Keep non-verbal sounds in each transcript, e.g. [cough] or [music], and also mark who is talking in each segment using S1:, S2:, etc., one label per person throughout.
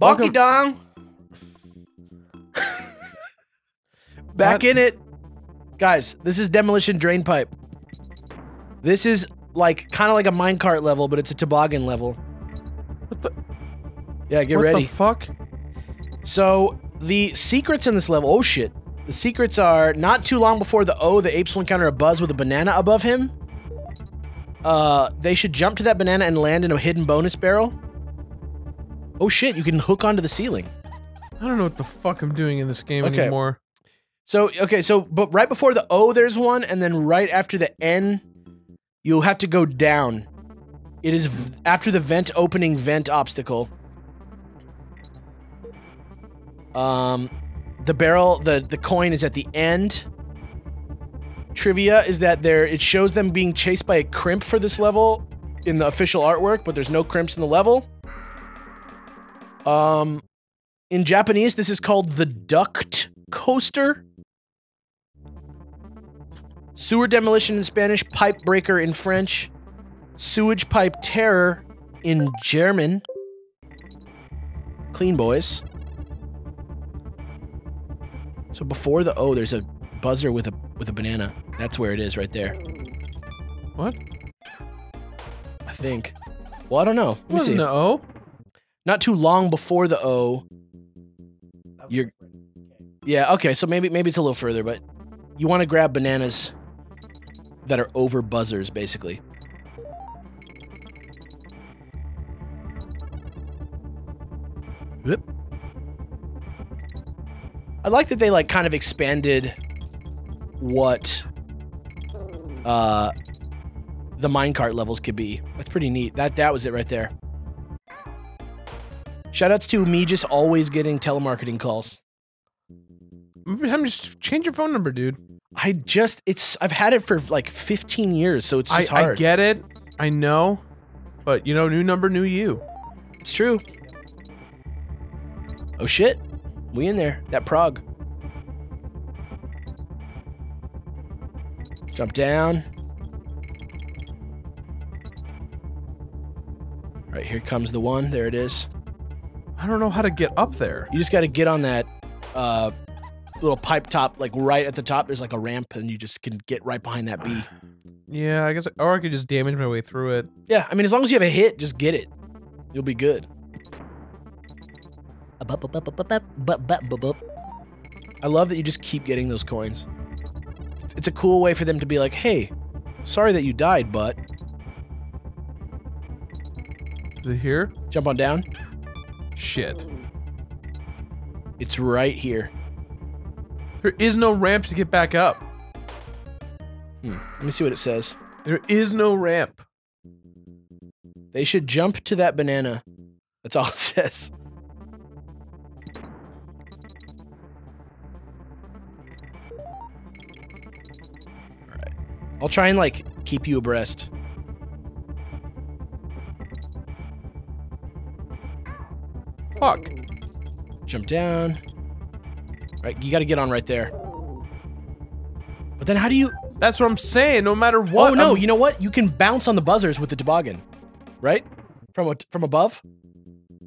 S1: Bonky
S2: Welcome-
S1: dong. [laughs] Back
S2: What?
S1: in it. Guys, this is demolition drain pipe. This is like kind of like a minecart level, but it's a toboggan level.
S2: What the,
S1: Yeah, get
S2: what
S1: ready.
S2: What the fuck?
S1: So the secrets in this level, oh shit. The secrets are not too long before the O, the apes will encounter a buzz with a banana above him. Uh, they should jump to that banana and land in a hidden bonus barrel. Oh shit, you can hook onto the ceiling.
S2: I don't know what the fuck I'm doing in this game
S1: Okay.
S2: anymore.
S1: So okay, so but right before the O there's one, and then right after the N, you'll have to go down. It is v- after the vent opening vent obstacle. Um, the barrel, the the coin is at the end. Trivia is that there it shows them being chased by a Krimp for this level in the official artwork, but there's no Krimps in the level. Um, in Japanese, this is called the duct coaster. Sewer demolition in Spanish, pipe breaker in French, sewage pipe terror in German. Clean boys. So before the O, there's a buzzer with a with a banana. That's where it is, right there.
S2: What?
S1: I think. Well, I don't know. Let me
S2: Wasn't
S1: see.
S2: an O?
S1: Not too long before the O. You're. Yeah. Okay. So maybe maybe it's a little further, but you want to grab bananas that are over buzzers, basically. Yep. I like that they like kind of expanded what uh the minecart levels could be. That's pretty neat. That that was it right there. Shoutouts to me just always getting telemarketing calls.
S2: I'm just change your phone number, dude.
S1: I just it's I've had it for like 15 years, so it's
S2: I,
S1: just
S2: I
S1: hard.
S2: get it. I know. But you know, new number, new you.
S1: It's true. Oh shit. We in there. That prog. Jump down. All right, here comes the one. There it is.
S2: I don't know how to get up there.
S1: You just got to get on that uh, little pipe top, like right at the top. There's like a ramp, and you just can get right behind that B.
S2: Yeah, I guess, or I could just damage my way through it.
S1: Yeah, I mean, as long as you have a hit, just get it. You'll be good. I love that you just keep getting those coins. It's a cool way for them to be like, hey, sorry that you died, but
S2: Is it here?
S1: jump on down.
S2: Shit.
S1: It's right here.
S2: There is no ramp to get back up.
S1: Hmm. Let me see what it says.
S2: There is no ramp.
S1: They should jump to that banana. That's all [laughs] it says. I'll try and like keep you abreast.
S2: Fuck.
S1: Jump down. Right, you gotta get on right there. But then how do you
S2: That's what I'm saying. No matter what.
S1: Oh no,
S2: I'm-
S1: you know what? You can bounce on the buzzers with the toboggan. Right? From a, from above?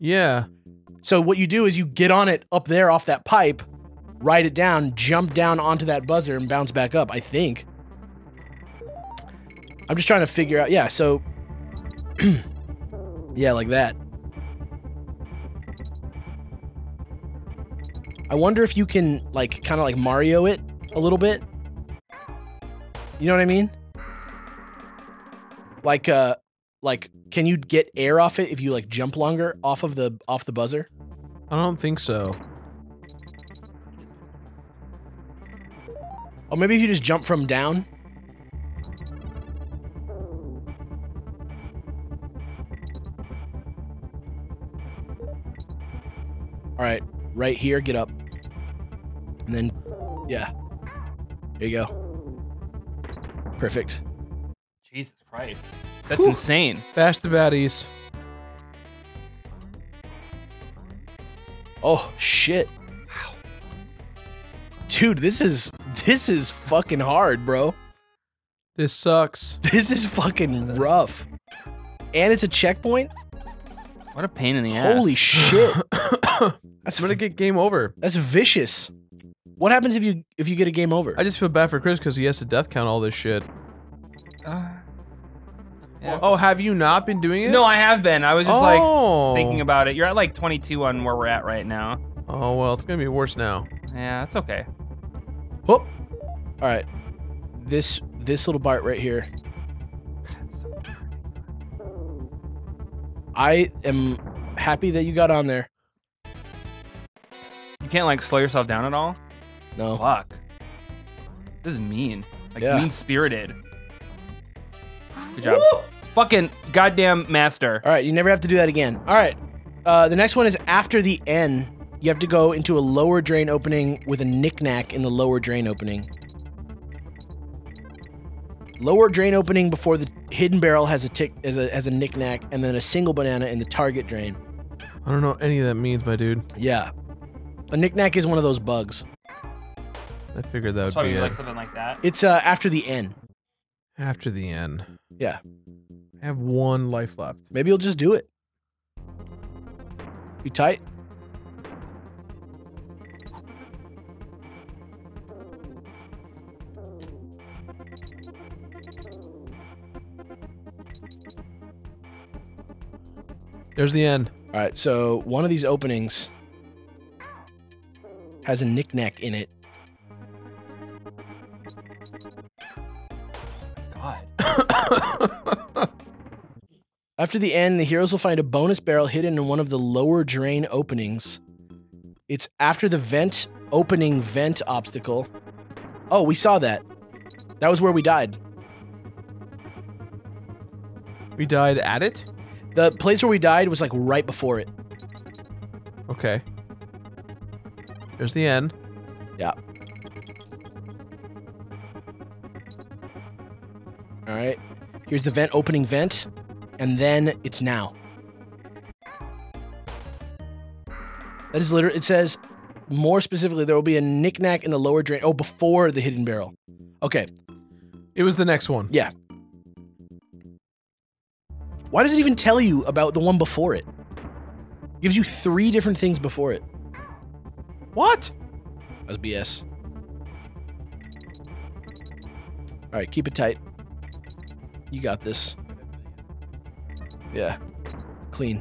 S2: Yeah.
S1: So what you do is you get on it up there off that pipe, ride it down, jump down onto that buzzer, and bounce back up. I think. I'm just trying to figure out. Yeah. So. [clears throat] yeah, like that. I wonder if you can like kind of like Mario it a little bit. You know what I mean? Like uh like can you get air off it if you like jump longer off of the off the buzzer?
S2: I don't think so.
S1: Oh, maybe if you just jump from down. All right, right here, get up. And then, yeah. There you go. Perfect.
S3: Jesus Christ. That's
S2: Whew.
S3: insane.
S2: Bash the baddies.
S1: Oh shit. Dude, this is this is fucking hard, bro.
S2: This sucks. [laughs]
S1: This is fucking rough. And it's a checkpoint?
S3: What a pain in the ass.
S1: Holy shit. [laughs] [coughs] That's
S2: I'm gonna get game over.
S1: that's vicious. What happens if you if you get a game over?
S2: I just feel bad for Chris because he has to death count all this shit.
S3: Uh, yeah.
S2: Oh, have you not been doing it?
S3: No, I have been. I was just
S2: oh.
S3: like thinking about it. You're at like 22 on where we're at right now.
S2: Oh well, it's gonna be worse now.
S3: Yeah, that's okay.
S1: Whoop. All right. This this little part right here. I am happy that you got on there.
S3: You can't like slow yourself down at all.
S1: No.
S3: Fuck. This is mean. Like
S1: Yeah.
S3: mean spirited. Good job. Fucking goddamn master.
S1: All right, you never have to do that again. All right. Uh, the next one is after the N. You have to go into a lower drain opening with a Knik-knak in the lower drain opening. Lower drain opening before the hidden barrel has a tick as a has a Knik-knak, and then a single banana in the target drain.
S2: I don't know what any of that means, my dude.
S1: Yeah, a Knik-knak is one of those bugs.
S2: I figured that would
S3: So
S2: be
S3: you
S2: it.
S3: like something like that?
S1: It's uh after the N.
S2: After the end.
S1: Yeah,
S2: I have one life left.
S1: maybe you'll just do it. You tight?
S2: There's the end.
S1: All right, so one of these openings has a Knik-knak in it.
S3: God. [coughs]
S1: After the end, the heroes will find a bonus barrel hidden in one of the lower drain openings. It's after the vent opening vent obstacle. Oh, we saw that. That was where we died.
S2: we died at it.
S1: The place where we died was like right before it.
S2: Okay. There's the end.
S1: Yeah. All right. Here's the vent opening vent, and then it's now. That is literally. It says more specifically there will be a Knik-knak in the lower drain. Oh, before the hidden barrel. Okay.
S2: It was the next one.
S1: Yeah. Why does it even tell you about the one before it? It gives you three different things before it.
S2: What?
S1: That was BS. All right, keep it tight. You got this. Yeah. Clean.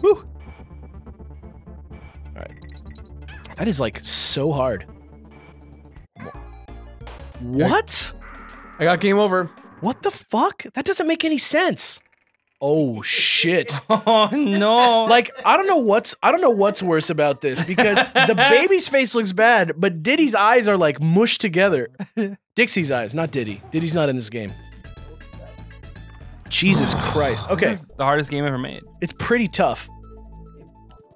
S1: Whew. All right. That is like so hard. What?
S2: I got game over.
S1: What the fuck? That doesn't make any sense. Oh [laughs] shit. [laughs]
S3: Oh no.
S1: Like I don't know what's I don't know what's worse about this because the [laughs] baby's face looks bad, but Diddy's eyes are like mushed together. Dixie's eyes, not Diddy. Diddy's not in this game. Jesus [sighs] Christ. Okay,
S3: This is the hardest game ever made.
S1: it's pretty tough.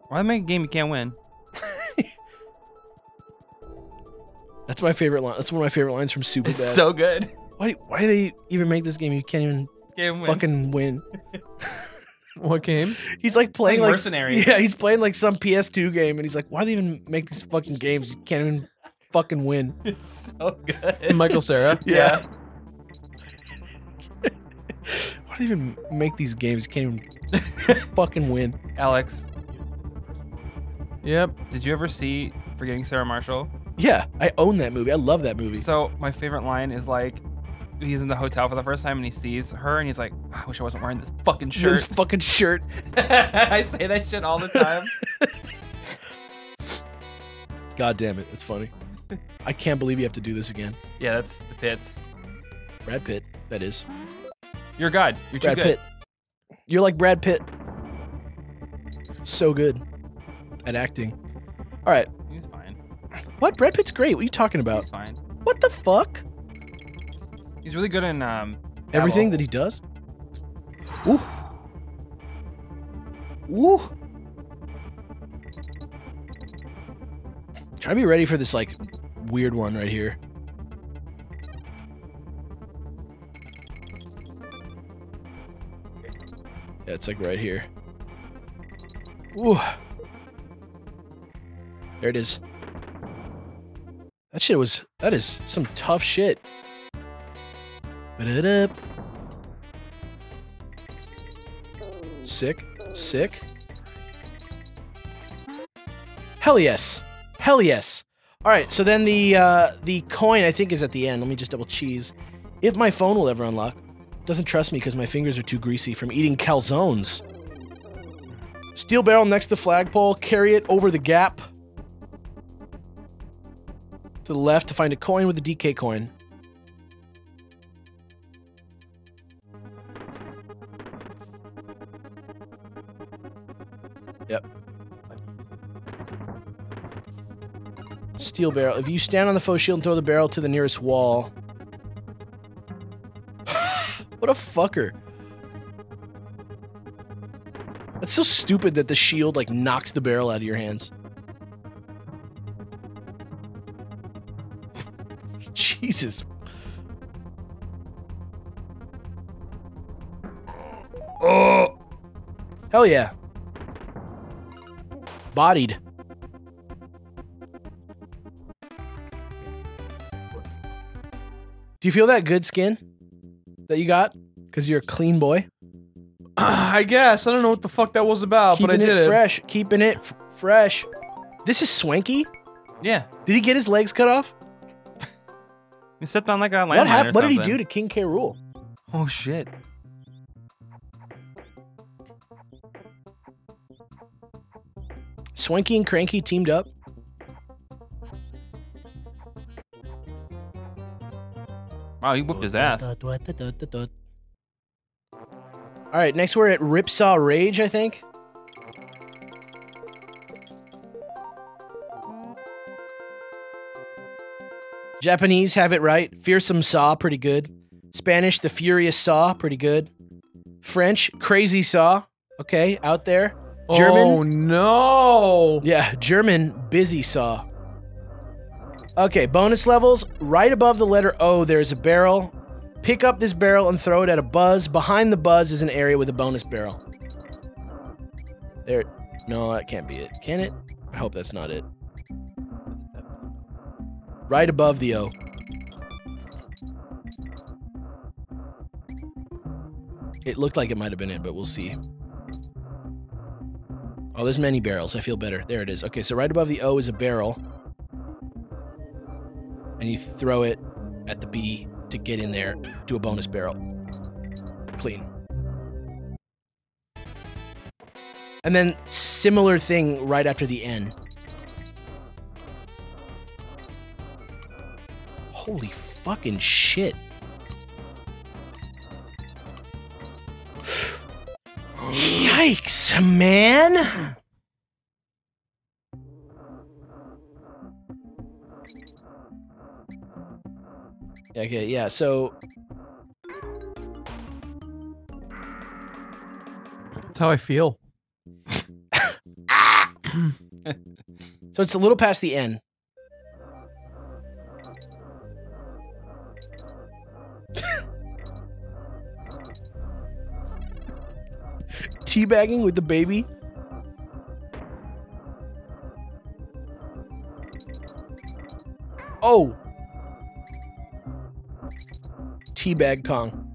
S3: Why make a game you can't win?
S1: That's my favorite line. That's one of my favorite lines from Superbad.
S3: It's so good.
S1: why why do they even make this game? You can't even
S3: Can't win.
S1: fucking win. [laughs]
S2: What game?
S1: He's like playing
S3: Like
S1: like
S3: Mercenary.
S1: Yeah, he's playing like some PS2 game, and he's like, "Why do they even make these fucking games? You can't even fucking win." [laughs]
S3: It's so good.
S2: Michael Cera. [laughs]
S3: Yeah.
S1: Why do they even make these games? You can't even fucking win.
S3: Alex,
S2: Yep.
S3: did you ever see Forgetting Sarah Marshall?
S1: Yeah, I own that movie. I love that movie.
S3: So my favorite line is like he's in the hotel for the first time and he sees her and he's like, I wish I wasn't wearing this fucking shirt.
S1: This
S3: shirt.
S1: fucking shirt. [laughs]
S3: I say that shit all the time. [laughs]
S1: God damn it, it's funny. [laughs] I can't believe you have to do this again.
S3: yeah, that's the pits.
S1: Brad Pitt, that is.
S3: You're God. You're too
S1: Brad
S3: good.
S1: Pitt. You're like Brad Pitt. So good at acting. All right.
S3: He's fine.
S1: What? Brad Pitt's great. What are you talking about?
S3: He's fine.
S1: What the fuck?
S3: He's really good in um
S1: Everything that he does? Ooh. Ooh. Try to be ready for this like weird one right here. Yeah, it's like right here. Ooh. There it is. That shit was that is some tough shit. Sick. Sick. Hell yes. Hell yes. All right, so then the uh, the coin I think is at the end. Let me just double cheese. If my phone will ever unlock. Doesn't trust me because my fingers are too greasy from eating calzones. Steel barrel next to the flagpole. Carry it over the gap. To the left to find a coin with a DK coin. Steel barrel. If you stand on the foe shield and throw the barrel to the nearest wall. [laughs] what a fucker. That's so stupid that the shield like knocks the barrel out of your hands. [laughs] Jesus. Oh. Hell yeah. Bodied. Do you feel that good skin that you got? Because you're a clean boy? [sighs]
S2: I guess. I don't know what the fuck that was about,
S1: Keeping
S2: but I did
S1: it
S2: it.
S1: fresh. Keeping it f- fresh. This is Swanky?
S3: Yeah.
S1: Did he get his legs cut off?
S3: He stepped on like a landmine
S1: What happened? What did he do to King K. Rool?
S3: Oh shit.
S1: Swanky and Cranky teamed up.
S3: Wow, he whooped his ass.
S1: All right, next we're at Ripsaw Rage, I think. Japanese have it right. Fearsome Saw, pretty good. Spanish, The Furious Saw, pretty good. French, Crazy Saw, okay, out there. Oh, German,
S2: Oh no!
S1: yeah, German, Busy Saw. Okay, bonus levels. Right above the letter O, there's a barrel. Pick up this barrel and throw it at a buzz. Behind the buzz is an area with a bonus barrel. There. No, that can't be it. Can it? I hope that's not it. Right above the O. It looked like it might have been it, but we'll see. Oh, there's many barrels. I feel better. There it is. Okay, so right above the O is a barrel. And you throw it at the B to get in there to a bonus barrel. Clean. And then similar thing right after the N. Holy fucking shit. [sighs] Yikes, man. Okay, yeah, so
S2: That's how I feel. [laughs]
S1: so it's a little past the end. [laughs] Teabagging with the baby. Oh. Teabag Kong.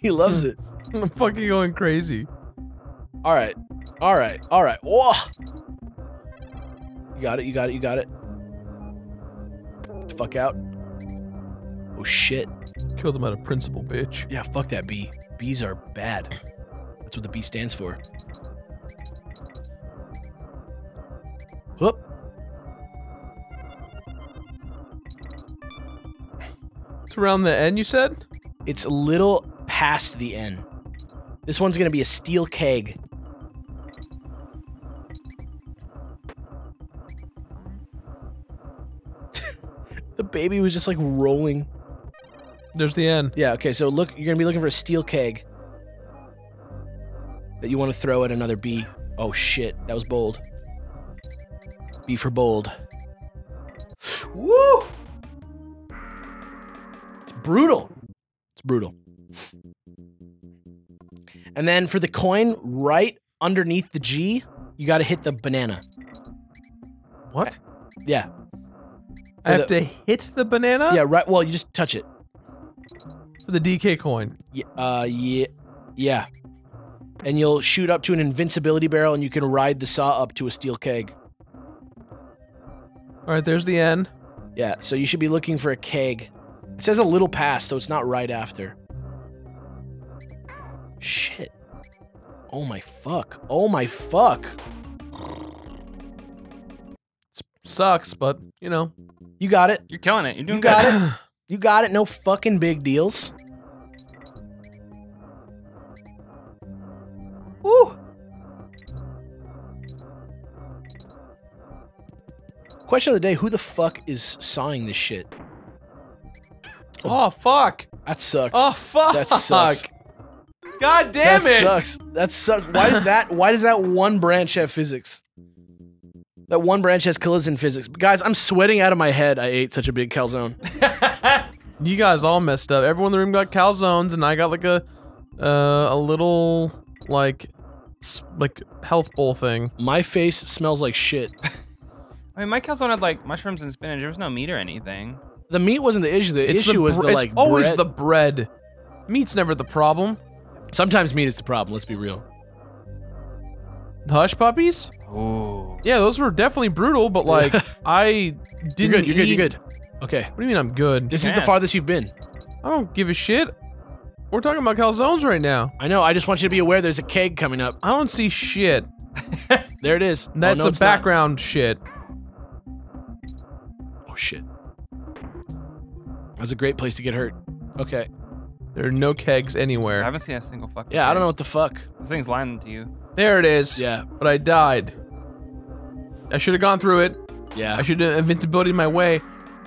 S1: he loves it. [laughs]
S2: I'm fucking going crazy.
S1: All right. All right. All right. Whoa. You got it. You got it. You got it. Get the fuck out. Oh shit.
S2: Killed him out of principle, bitch.
S1: Yeah, fuck that bee. Bees are bad. That's what the B stands for.
S2: It's around the end, you said?
S1: It's a little past the end. This one's gonna be a steel keg. [laughs] the baby was just like rolling.
S2: There's the end.
S1: Yeah, okay, so look, you're gonna be looking for a steel keg that you want to throw at another bee. Oh shit, that was bold. B for bold. Brutal. It's brutal. And then for the coin, right underneath the G, you got to hit the banana.
S2: What?
S1: Yeah.
S2: I have
S1: the-
S2: to hit the banana
S1: Yeah, right. Well, you just touch it.
S2: for the DK coin.
S1: Yeah, uh, yeah, yeah. And you'll shoot up to an invincibility barrel, and you can ride the saw up to a steel keg.
S2: All right, there's the end.
S1: Yeah, so you should be looking for a keg. It says a little past, so it's not right after. Shit. Oh my fuck. Oh my fuck.
S2: Sucks, but you know.
S1: You got it.
S3: You're killing it. You're doing
S1: You got
S3: good.
S1: it. [laughs] You got it. No fucking big deals. Ooh. Question of the day: Who the fuck is sawing this shit?
S2: Oh fuck!
S1: That sucks.
S2: Oh fuck!
S1: That sucks.
S2: God damn
S1: that
S2: it!
S1: sucks. That sucks. Why does that? Why does that one branch have physics? That one branch has collision physics. Guys, I'm sweating out of my head. I ate such a big calzone. [laughs]
S2: You guys all messed up. Everyone in the room got calzones, and I got like a, uh, a little like, like health bowl thing.
S1: My face smells like shit. [laughs]
S3: I mean, my calzone had like mushrooms and spinach. There was no meat or anything.
S1: The meat wasn't the issue. The
S2: It's
S1: issue was
S2: br-
S1: the
S2: it's
S1: like
S2: always
S1: bread.
S2: the bread. Meat's never the problem.
S1: Sometimes meat is the problem. Let's be real.
S2: The hush puppies?
S3: Ooh.
S2: Yeah, those were definitely brutal, but like [laughs] I didn't.
S1: You're good. You're good. You're good. Okay.
S2: What do you mean I'm good?
S1: This is the farthest you've been.
S2: I don't give a shit. We're talking about calzones right now.
S1: I know. I just want you to be aware. There's a keg coming up.
S2: I don't see shit.
S1: There it is. Oh,
S2: That's
S1: no,
S2: a
S1: it's not.
S2: background shit.
S1: Oh shit. That's a great place to get hurt. Okay.
S2: There are no kegs anywhere.
S3: I haven't seen a single fucking.
S1: Yeah, I don't know what the fuck.
S3: This thing's lying to you.
S2: There it is.
S1: Yeah.
S2: But I died. I should have gone through it.
S1: Yeah.
S2: I should have invincibility my way.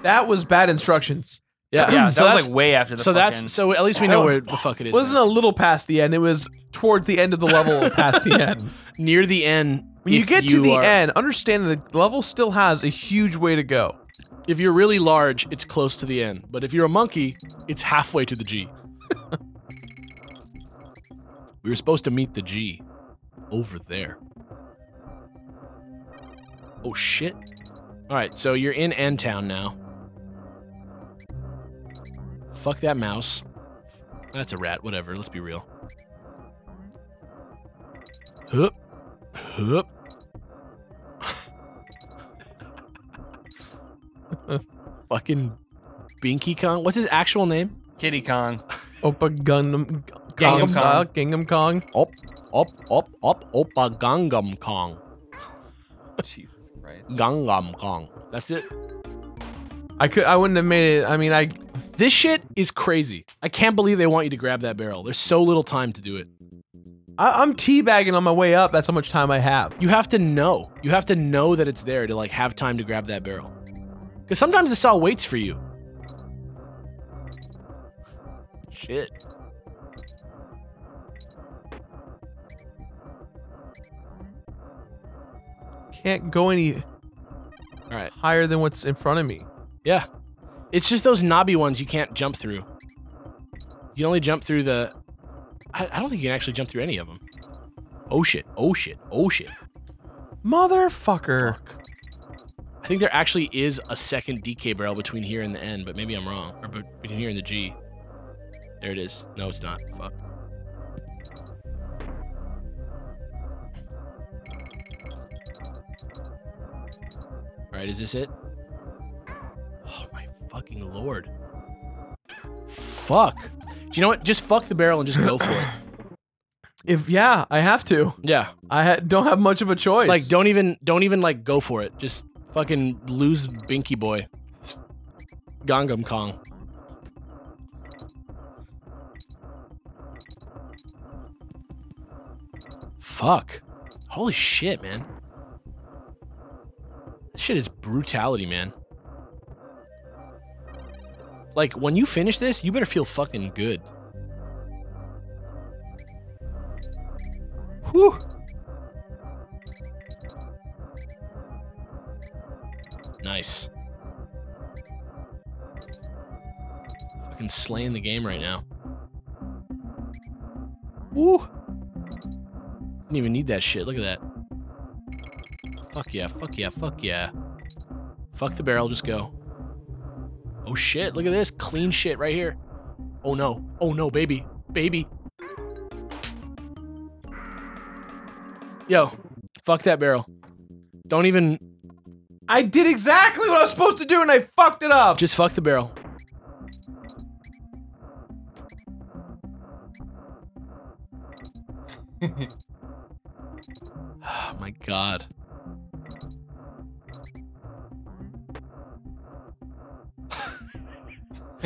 S2: That was bad instructions.
S1: Yeah.
S3: Yeah,
S1: so
S3: that
S1: that's
S3: was like way after the.
S1: so that's so at least we know where the fuck it is.
S2: It wasn't
S1: now.
S2: a little past the end. It was towards the end of the level [laughs] past the end.
S1: near the end.
S2: When you
S1: if
S2: get to the
S1: are-
S2: end, understand that the level still has a huge way to go.
S1: If you're really large, it's close to the end. But if you're a monkey, it's halfway to the G. [laughs] we were supposed to meet the G over there. Oh shit. All right, so you're in End Town now. Fuck that mouse. That's a rat, whatever, let's be real. Hup. Hup. Fucking Binky Kong. What's his actual name?
S3: Kiddy Kong. [laughs]
S2: Opa Gundam um,
S3: Gangnam
S2: Kong
S3: Kong.
S2: style, Gingham Kong.
S1: Up, up, up, up, Oppa Gangnam Kong. [laughs]
S3: Jesus Christ.
S1: Gangnam Kong. That's it.
S2: I could I wouldn't have made it. I mean, I
S1: This shit is crazy. I can't believe they want you to grab that barrel. There's so little time to do it.
S2: I I'm teabagging on my way up. That's how much time I have.
S1: You have to know. You have to know that it's there to like have time to grab that barrel. Because sometimes the saw waits for you. Shit.
S2: Can't go any
S1: All right.
S2: higher than what's in front of me.
S1: Yeah. It's just those knobby ones you can't jump through. You can only jump through the. I, I don't think you can actually jump through any of them. Oh shit. Oh shit. Oh shit.
S2: Motherfucker.
S1: I think there actually is a second DK barrel between here and the end, but maybe I'm wrong. Or be- between here and the G. There it is. No, it's not. Fuck. All right, is this it? Oh my fucking lord. Fuck. Do you know what? Just fuck the barrel and just go for it. [coughs]
S2: If yeah, I have to.
S1: Yeah.
S2: I ha- don't have much of a choice.
S1: Like don't even don't even like go for it. Just fucking lose Binky boy. Gangnam Kong. Fuck. Holy shit, man. This shit is brutality, man. Like when you finish this, you better feel fucking good. Whew. Nice. Fucking slaying the game right now. Woo! Didn't even need that shit. Look at that. Fuck yeah, fuck yeah, fuck yeah. Fuck the barrel, just go. Oh shit, look at this. Clean shit right here. Oh no. Oh no, baby. Baby. Yo, fuck that barrel. Don't even
S2: I did exactly what I was supposed to do and I fucked it up.
S1: just fuck the barrel. [laughs] oh my god.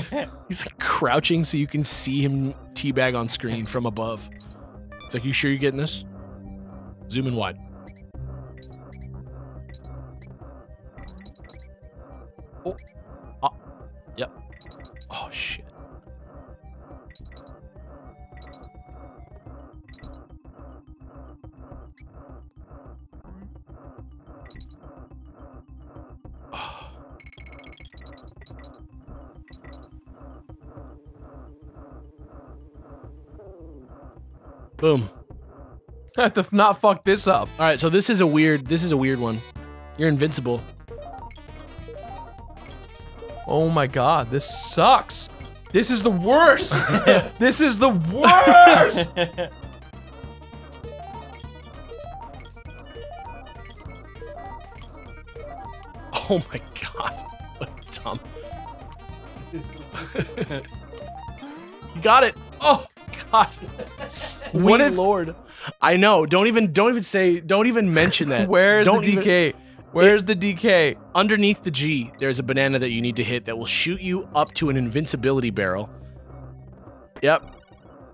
S1: [laughs] He's like crouching so you can see him teabag on screen from above. It's like, you sure you're getting this? Zoom in wide. Boom. [laughs]
S2: I have to not fuck this up.
S1: All right, so this is a weird. This is a weird one. You're invincible.
S2: Oh my god, this sucks. This is the worst. [laughs] this is the worst. [laughs]
S1: Oh my god. What a dumb. you got it. Oh god. [laughs]
S2: What if-
S1: Lord. I know. Don't even don't even say don't even mention that. [laughs]
S2: Where's
S1: don't
S2: the
S1: even-
S2: DK? Where's the DK?
S1: underneath the G, there's a banana that you need to hit that will shoot you up to an invincibility barrel. Yep.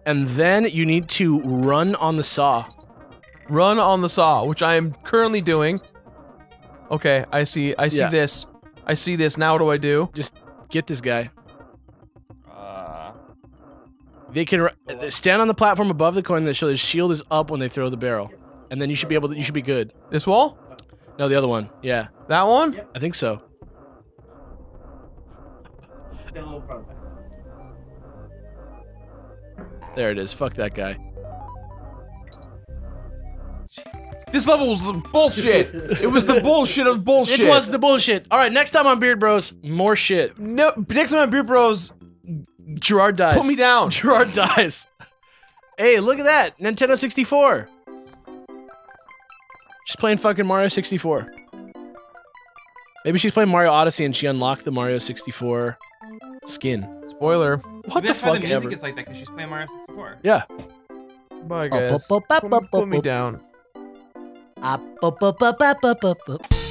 S1: And then you need to run on the saw.
S2: Run on the saw, which I am currently doing. Okay, I see. I see
S1: Yeah.
S2: this. I see this. Now what do I do?
S1: Just get this guy. They can r- stand on the platform above the coin that shows his shield is up when they throw the barrel. And then you should be able to you should be good.
S2: This wall?
S1: No, the other one. Yeah.
S2: That one?
S1: I think so.
S4: Then a little further back.
S1: There it is. Fuck that guy.
S2: This level was the bullshit. it was the bullshit of bullshit. [laughs]
S1: It was the bullshit. All right, next time on Beard Bros, more shit.
S2: no. Next time on Beard Bros,
S1: Gerard dies.
S2: put me down. [laughs]
S1: Gerard dies. Hey, look at that. Nintendo 64. She's playing fucking Mario 64. Maybe she's playing Mario Odyssey and she unlocked the Mario 64 skin.
S2: Spoiler.
S1: What
S3: maybe
S1: the fuck
S3: the music
S1: ever?
S3: is like that because she's playing Mario 64.
S1: Yeah.
S2: Bye guys. Put me, put me down.
S5: Ah,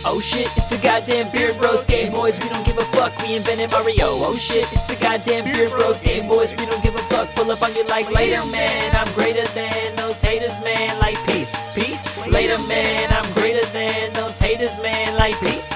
S5: Oh shit, it's the goddamn Beard Bros Game Boys. We don't give a fuck, we invented Mario. Oh shit, it's the goddamn Beard Bros Game Boys. We don't give a fuck, pull up on you like later, man. I'm greater than those haters, man. Like peace, peace. Later, man. I'm greater than those haters, man. Like peace,